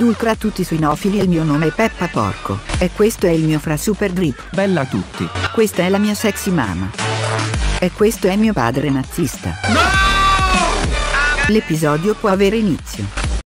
Dulcra a tutti sui nofili il mio nome è Peppa Porco. E questo è il mio fra super drip. Bella a tutti. Questa è la mia sexy mama. E questo è mio padre nazista. No! L'episodio può avere inizio.